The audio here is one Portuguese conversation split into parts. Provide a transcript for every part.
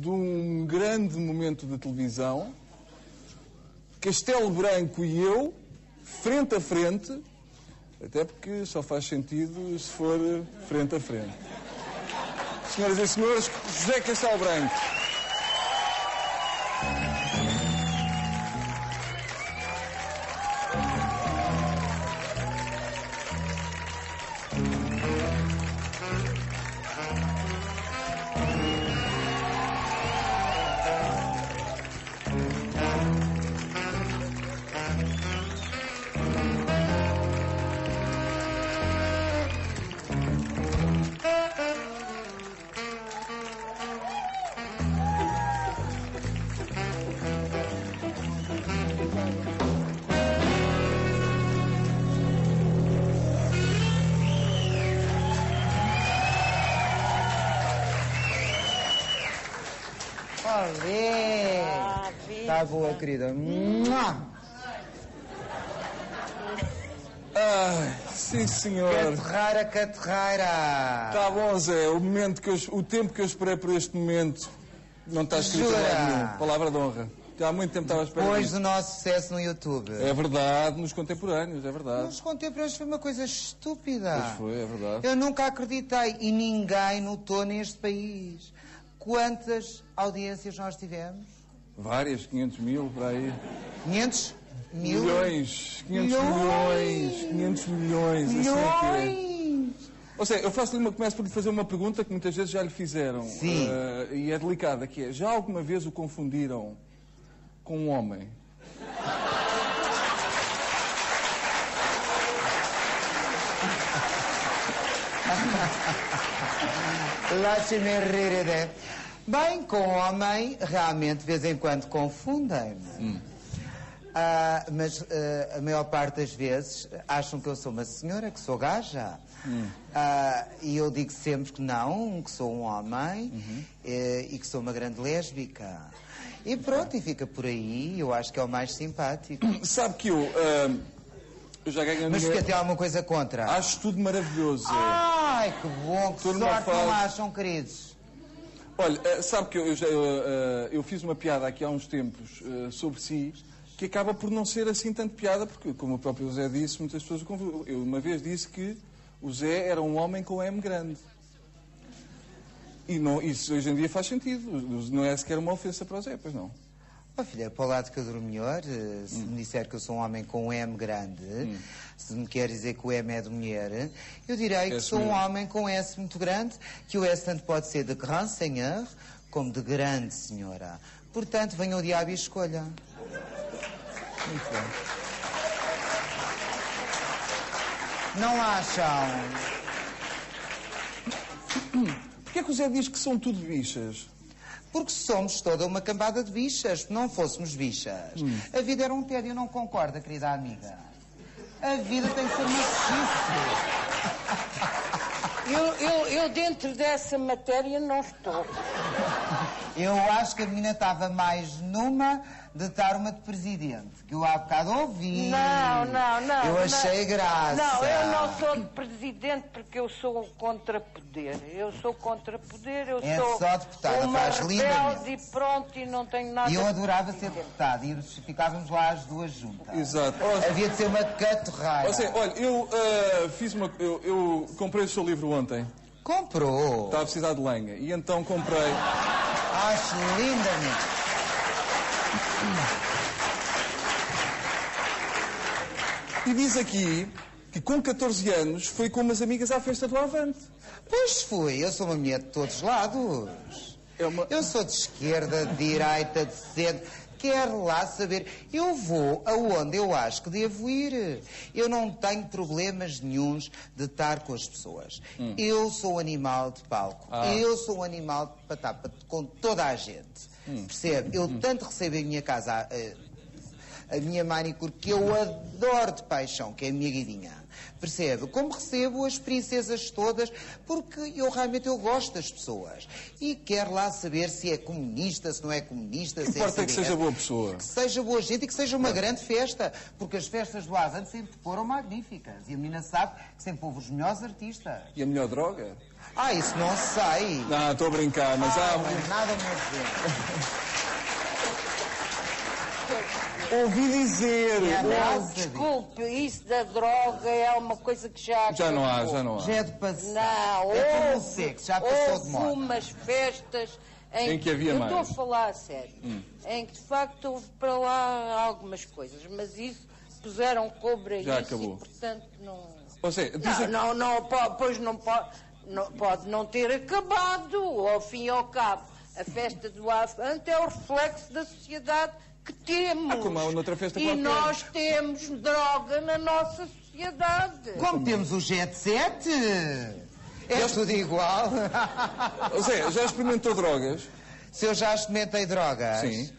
de um grande momento de televisão. Castelo Branco e eu, frente a frente, até porque só faz sentido se for frente a frente. Senhoras e senhores, José Castelo Branco. Ah, vi. Tá boa, querida. Ai, sim senhor. Caterreira, caterreira! Tá bom, Zé. O, momento que eu, o tempo que eu esperei por este momento não está escrito Jura? nenhum. Palavra de honra. Já há muito tempo estava a esperar Depois do nosso sucesso no YouTube. É verdade, nos contemporâneos, é verdade. Os contemporâneos foi uma coisa estúpida. Pois foi, é verdade. Eu nunca acreditei e ninguém notou neste país. Quantas audiências nós tivemos? Várias, 500 mil, por aí. 500? Mil? Milhões, 500 Milhões. milhões, 500 milhões, assim é que é. Milhões! Ou seja, eu faço-lhe uma, começo por lhe fazer uma pergunta que muitas vezes já lhe fizeram. Sim. eh, e é delicada, que é, já alguma vez o confundiram com um homem? Lasci-me rir de... Bem, com homem, realmente, de vez em quando, confundem-me. Ah, mas ah, a maior parte das vezes acham que eu sou uma senhora, que sou gaja. Ah, e eu digo sempre que não, que sou um homem eh, e que sou uma grande lésbica. E pronto, e fica por aí, eu acho que é o mais simpático. Sabe que eu, eh, eu já ganhei Mas fica tem alguma coisa contra? Acho tudo maravilhoso. Zé. Ai, que bom, que numa sorte não acham, queridos. Olha, eh, sabe que eu, já, eu, eh, eu fiz uma piada aqui há uns tempos eh, sobre si que acaba por não ser assim tanto piada, porque, como o próprio Zé disse, muitas pessoas o confundem. Eu uma vez disse que o Zé era um homem com M grande. E não, isso hoje em dia faz sentido. Não é sequer uma ofensa para o Zé, pois não. Oh, filha, para o lado que eu durmo melhor, eh, se me disser que eu sou um homem com um M grande, se me quer dizer que o M é de mulher, eu direi que S sou um homem com S muito grande, que o S tanto pode ser de grand seigneur como de grande senhora. Portanto, venha o diabo e escolha. Muito bem. Não acham? Porquê é que o Zé diz que são tudo bichas? Porque somos toda uma cambada de bichas. Se não fôssemos bichas, a vida era um tédio, não concorda, querida amiga? A vida tem que ser maciço. Eu, eu, eu dentro dessa matéria não estou. Eu acho que a menina estava mais numa de estar uma de presidente, que eu há bocado ouvi. Não, não, não. Eu não. achei graça. Não, eu não sou de presidente porque eu sou contra poder. Eu sou contra poder, eu É sou só deputada, uma faz rebelde e pronto, e não tenho nada... E eu de adorava ser deputada e ficávamos lá as duas juntas. Exato. Havia de ser uma catorraia. ó, Zé, olha, eu eh, fiz uma. Eu, eu comprei o seu livro ontem. Comprou. Estava a precisar de lenha. E então comprei. Acho lindamente. E diz aqui que com 14 anos foi com umas amigas à festa do Avante. Pois fui, eu sou uma mulher de todos os lados. É uma- Eu sou de esquerda, de direita, de centro. Quero lá saber. Eu vou aonde eu acho que devo ir. Eu não tenho problemas nenhuns de estar com as pessoas. Eu sou um animal de palco. Ah. Eu sou um animal para estar pa- com toda a gente. Percebe? Eu tanto recebo em minha casa. eh, a minha manicure, que eu adoro de paixão, que é a minha guidinha. Percebe? Como recebo as princesas todas, porque eu realmente eu gosto das pessoas. E quero lá saber se é comunista, se não é comunista, se importa é é que seja boa pessoa. Que seja boa gente e que seja uma grande festa. Porque as festas do Azan sempre foram magníficas. E a menina sabe que sempre houve os melhores artistas. E a melhor droga? Ah, isso não sei. Não, estou a brincar, mas ah, há. mas nada dizer. Ouvi dizer. É, Não, Nossa, desculpe, isso da droga é uma coisa que já. Já não há, já não há. Já é do passado. Não, É houve, sexo, já passou houve de moda. umas festas em, Em que havia eu mais. estou a falar a sério, em que de facto houve para lá algumas coisas, mas isso puseram cobre a Já isso acabou. e portanto não. Ou seja, diz Não, não, não, po- pois não pode, não pode não ter acabado, ao fim e ao cabo. A festa do Avante é o reflexo da sociedade que temos. Ah, como há noutra festa e qualquer. nós temos droga na nossa sociedade. Como temos o Jet Set, é tudo igual. Ou seja, já experimentou drogas? Se eu já experimentei drogas. Sim.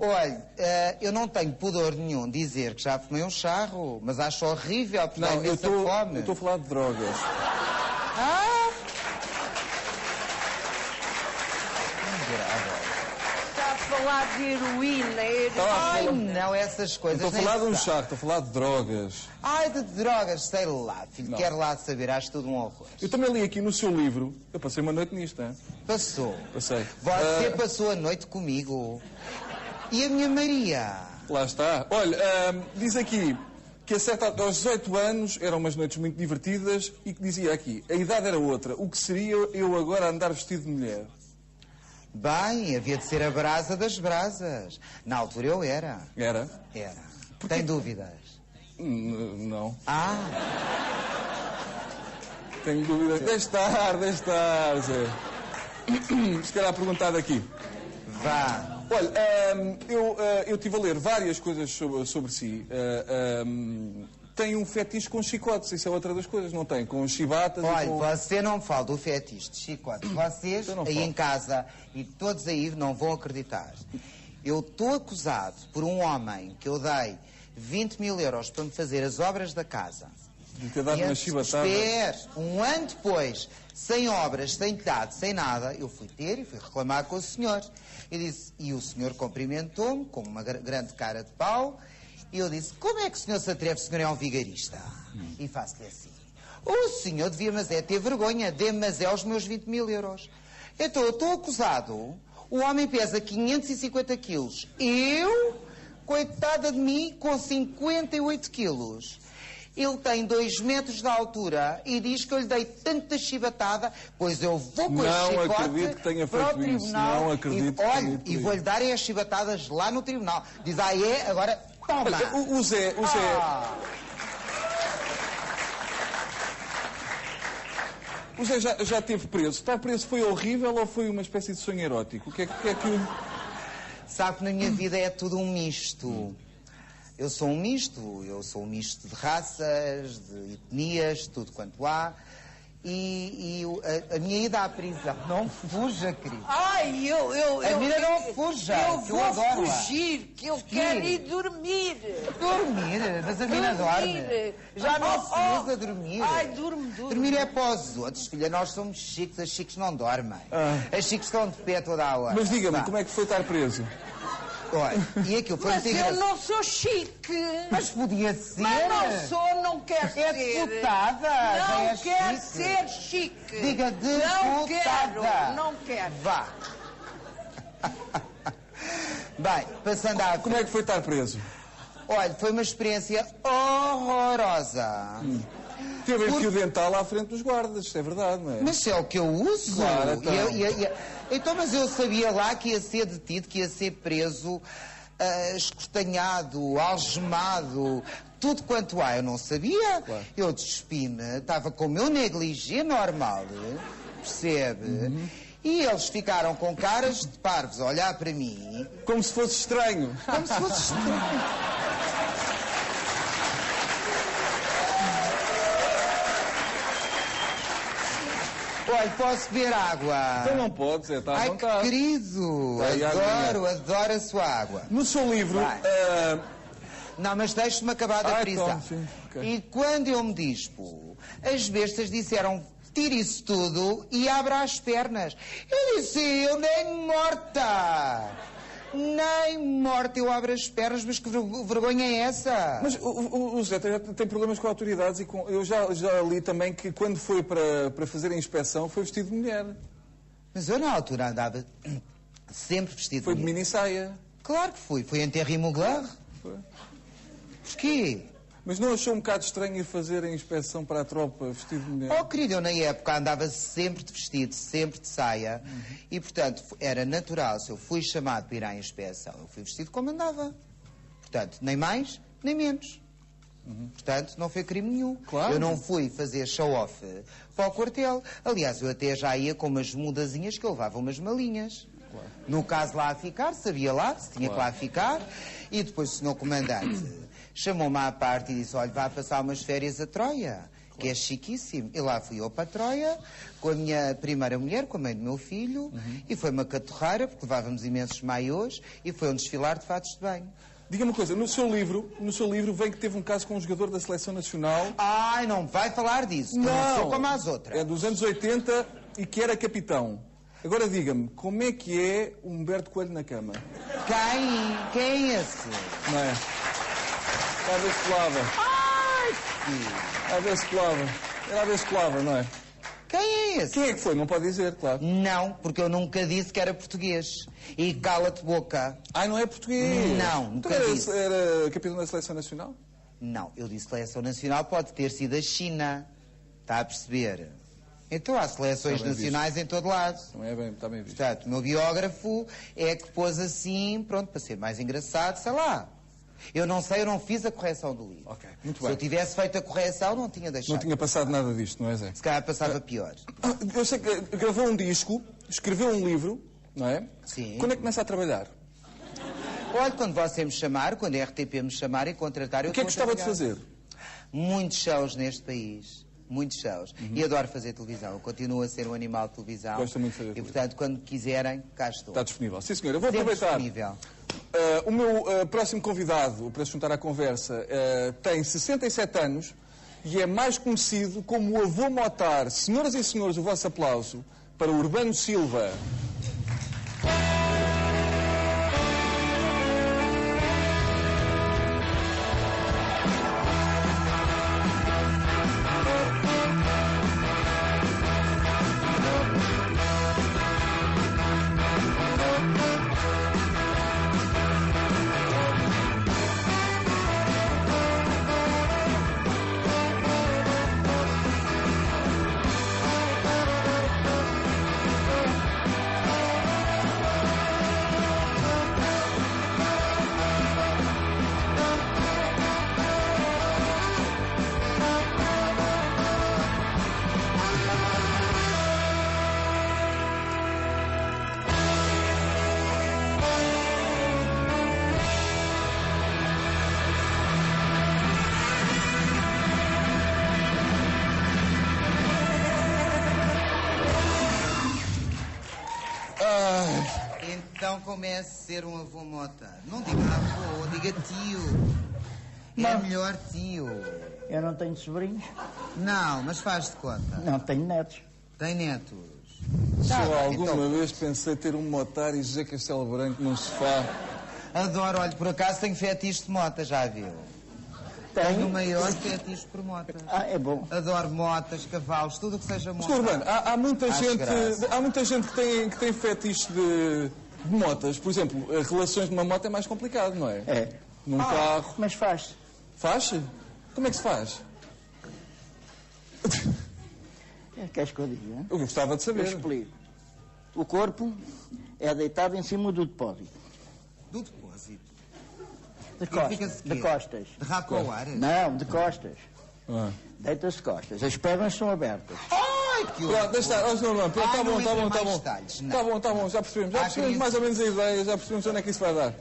Olha, eh, eu não tenho pudor nenhum dizer que já fumei um charro, mas acho horrível porque Não, eu estou a falar de drogas. Ah! Está a falar de heroína, Ai, heroína. não, essas coisas. estou a falar de um charro, estou a falar de drogas. Ai, de drogas, sei lá, filho. Não. Quero lá saber, acho tudo um horror. Eu também li aqui no seu livro, eu passei uma noite nisto, hein? Passou. Passei. Você Ah, passou a noite comigo. E a minha Maria? Lá está. Olha, ahm, diz aqui que a certa, aos 18 anos eram umas noites muito divertidas e que dizia aqui, a idade era outra. O que seria eu agora andar vestido de mulher? Bem, havia de ser a brasa das brasas. Na altura eu era. Era? Era. Tem dúvidas? N- não. Ah, Tenho dúvidas. Deixe estar, deixe estar, Zé. Se calhar perguntado aqui. vá. Olha, ahm, eu, ah, eu estive a ler várias coisas sobre, sobre si. Tem um fetiche com chicotes, isso é outra das coisas, não tem? Com chibatas e Olha, com... você não fala do fetiche de chicote. Vocês Eu não aí falo. em casa e todos aí não vão acreditar. Eu estou acusado por um homem que eu dei 20 mil euros para me fazer as obras da casa. De ter dado E uma chibatada. Espere, um ano depois, sem obras, sem telhado, sem nada, eu fui ter e fui reclamar com o senhor. Eu disse, e o senhor cumprimentou-me com uma gra- grande cara de pau. E eu disse, como é que o senhor se atreve, o senhor é um vigarista? E faço-lhe assim. O senhor devia, mas é ter vergonha, dê-me, mas é os meus 20 mil euros. Então, eu estou acusado, o homem pesa 550 quilos. Eu, coitada de mim, com 58 quilos. Ele tem dois metros de altura e diz que eu lhe dei tanta chibatada, pois eu vou com Não esse chicote que tenha para o feito isso. tribunal. Não acredito e, olha, e vou-lhe dar as chibatadas lá no tribunal. Diz, ah é, agora toma. O, o Zé, o Zé, Ah, o Zé já, já teve preso. Estar preso foi horrível ou foi uma espécie de sonho erótico? O que é, que- o que, é que... sabe que na minha vida é tudo um misto. Eu sou um misto, eu sou um misto de raças, de etnias, tudo quanto há. E, e a, a minha ida à prisão. Não fuja, querido. Ai, eu, eu, A eu, vida não fuja, Eu que eu vou adoro-a. fugir, que eu quero ir dormir. Dormir, mas a mina dorme. Já não Oh, se oh. usa dormir. Ai, durmo, durmo. Dormir é para os outros, filha. Nós somos chiques, as chiques não dormem. As chiques estão de pé toda a hora. Ah. Mas diga-me, como é que foi estar preso? Olha, e aquilo foi Mas muito eu engraçado. não sou chique. Mas podia ser. Mas não sou, não quero É ser. deputada, já Não é quero chique. ser chique. Diga Não quero, deputada. não quero. Vá. Bem, passando à... Como é que foi estar preso? Olha, foi uma experiência horrorosa. Teve Por- fio dental à frente dos guardas, é verdade, não é? Mas é o que eu uso. Claro, então. Eu- eu- eu- então, mas eu sabia lá que ia ser detido, que ia ser preso, ah, escortanhado, algemado, tudo quanto há. Eu não sabia. Claro. Eu despi-me, estava com o meu negligê normal, percebe? Uhum. E eles ficaram com caras de parvos a olhar para mim, Como se fosse estranho. como se fosse estranho. Olha, posso beber água? Então não pode, Zé, está à Ai, que vontade. querido! Vai, Adoro, água. adoro a sua água. No seu livro, ah, Não, mas deixe-me acabar da Ah, prisão. então, sim, ok. E quando eu me dispo, as bestas disseram tire isso tudo e abra as pernas. Eu disse, eu nem morta. Nem morta eu abro as pernas, mas que ver- vergonha é essa? Mas o, o, o José tem, tem problemas com autoridades e com, eu já, já li também que quando foi para, para fazer a inspeção foi vestido de mulher. Mas eu na altura andava sempre vestido Foi de mulher. mini saia. Claro que fui. Fui em Terry Mugler. Foi. Porquê? Mas não achou um bocado estranho ir fazer a inspeção para a tropa vestido de mulher? Oh, querido, eu na época andava sempre de vestido, sempre de saia. E, portanto, era natural, se eu fui chamado para ir à inspeção, eu fui vestido como andava. Portanto, nem mais, nem menos. Portanto, não foi crime nenhum. Claro. Eu não fui fazer show-off para o quartel. Aliás, eu até já ia com umas mudazinhas que eu levava umas malinhas. No caso lá a ficar, sabia lá, se tinha que lá ficar. E depois o senhor comandante chamou-me à parte e disse, olha, vá passar umas férias a Troia, que é chiquíssimo. E lá fui eu para Troia, com a minha primeira mulher, com a mãe do meu filho, e foi uma catorreira, porque levávamos imensos maiôs, e foi um desfilar de fatos de banho. Diga-me uma coisa, no seu livro, no seu livro vem que teve um caso com um jogador da Seleção Nacional. Ai, não vai falar disso, eu não sou como as outras. É dos anos 80 e que era capitão. Agora diga-me, como é que é o Humberto Coelho na cama? Quem? Quem é esse? Não é? A ver se colava. Era a ver se colava. Era a ver se colava, não é? Quem é esse? Quem é que foi? Não pode dizer, claro. Não, porque eu nunca disse que era português. E cala-te boca. Ai, não é português. Não, nunca Então era, disse. era capitão da Seleção Nacional? Não, eu disse seleção nacional, pode ter sido a China. Está a perceber? Então há seleções nacionais em todo lado. Não é bem, está bem visto. Portanto, o meu biógrafo é que pôs assim, pronto, para ser mais engraçado, sei lá. Eu não sei, eu não fiz a correção do livro. Ok, muito Se bem. eu tivesse feito a correção, não tinha deixado. Não tinha passado nada disto, não é, Zé? Se calhar passava pior. Ah, Eu sei que gravou um disco, escreveu um livro, não é? Sim. Quando é que começa a trabalhar? Olha, quando você me chamar, quando a RTP me chamar e contratar, eu O que é que gostava de fazer? Muitos shows neste país. Muitos shows. E adoro fazer televisão. Eu continuo a ser um animal de televisão. Uhum. Gosta muito de fazer E, portanto, quando quiserem, cá estou. Está disponível. Sim, senhor. Eu vou Sempre aproveitar. disponível. Ah, o meu ah, próximo convidado, para se juntar à conversa, ah, tem 67 anos e é mais conhecido como o avô Motar. Senhoras e senhores, o vosso aplauso para Urbano Silva. Comece a ser um avô mota. Não diga avô, diga tio. É Não. melhor tio. Eu não tenho sobrinhos, Não, mas faz de conta. não tenho netos. Tem netos. Se Tá eu bem, alguma então. vez pensei ter um Motar e José Castelo Branco num sofá. Adoro, olha, por acaso tenho fetiche de mota, já viu? Tenho o Tenho. maior fetiche por motas. Ah, é bom. Adoro motas, cavalos, tudo o que seja mota. Sr. Urbano, há, há muita Acho gente, graça. há muita gente que tem, que tem fetiche de, de motas. Por exemplo, as relações numa moto é mais complicado, não é? É. Num carro. Mas faz. Faz? Como é que se faz? É, queres que eu diga? hein? Eu gostava de Eu saber. explico. O corpo é deitado em cima do depósito. Do depósito. De costas. De costas. De rabo ao ar? Não, de costas. Ah. Deita-se de costas. As pernas são abertas. Ai, que Pronto, deixa estar. Pronto, está não bom, está entra bom, está mais bom. Está bom, está bom, já percebemos. Já percebemos mais ou menos a ideia, já percebemos onde é que isso vai dar.